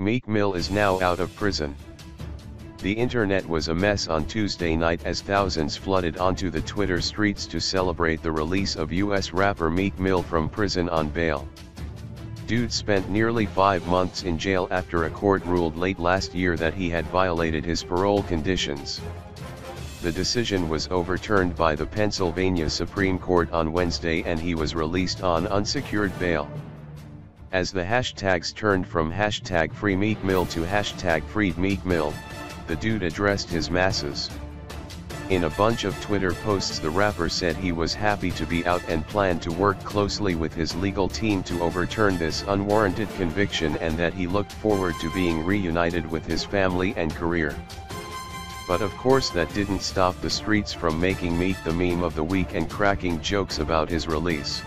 Meek Mill is now out of prison. The internet was a mess on Tuesday night as thousands flooded onto the Twitter streets to celebrate the release of US rapper Meek Mill from prison on bail. Dude spent nearly five months in jail after a court ruled late last year that he had violated his parole conditions. The decision was overturned by the Pennsylvania Supreme Court on Wednesday and he was released on unsecured bail. As the hashtags turned from hashtag free Meek Mill to hashtag freed Meek Mill, the dude addressed his masses. In a bunch of Twitter posts the rapper said he was happy to be out and planned to work closely with his legal team to overturn this unwarranted conviction and that he looked forward to being reunited with his family and career. But of course that didn't stop the streets from making Meek the meme of the week and cracking jokes about his release.